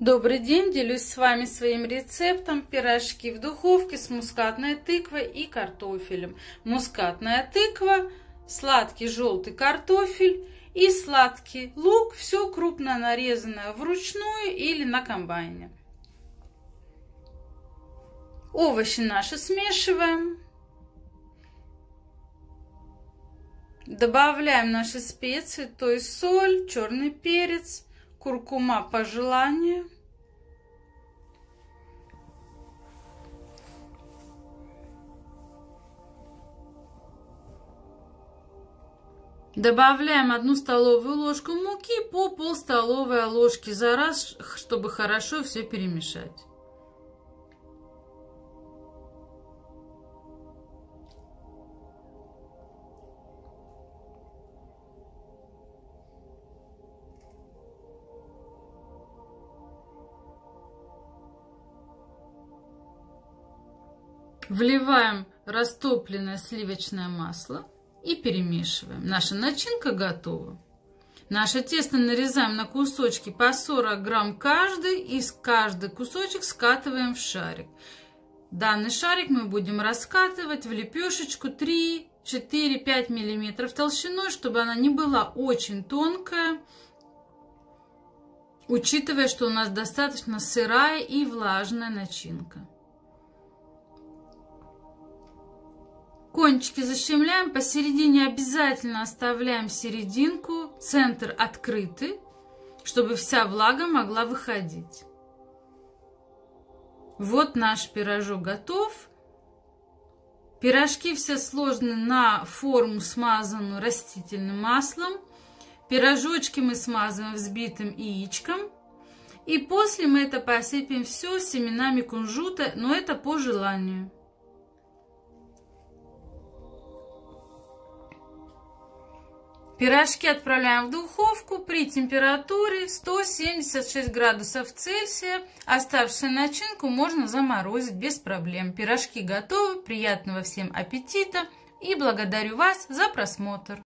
Добрый день! Делюсь с вами своим рецептом пирожки в духовке с мускатной тыквой и картофелем. Мускатная тыква, сладкий желтый картофель и сладкий лук. Все крупно нарезанное вручную или на комбайне. Овощи наши смешиваем. Добавляем наши специи, то есть соль, черный перец, куркума по желанию. Добавляем одну столовую ложку муки по пол столовой ложки за раз, чтобы хорошо все перемешать. Вливаем растопленное сливочное масло и перемешиваем. Наша начинка готова. Наше тесто нарезаем на кусочки по 40 грамм каждый и каждый кусочек скатываем в шарик. Данный шарик мы будем раскатывать в лепешечку 3, 4, 5 миллиметров толщиной, чтобы она не была очень тонкая, учитывая, что у нас достаточно сырая и влажная начинка. Кончики защемляем, посередине обязательно оставляем серединку, центр открытый, чтобы вся влага могла выходить. Вот наш пирожок готов. Пирожки все сложены на форму, смазанную растительным маслом. Пирожочки мы смазываем взбитым яичком. И после мы это посыпем все семенами кунжута, но это по желанию. Пирожки отправляем в духовку при температуре 176 градусов Цельсия. Оставшуюся начинку можно заморозить без проблем. Пирожки готовы. Приятного всем аппетита и благодарю вас за просмотр.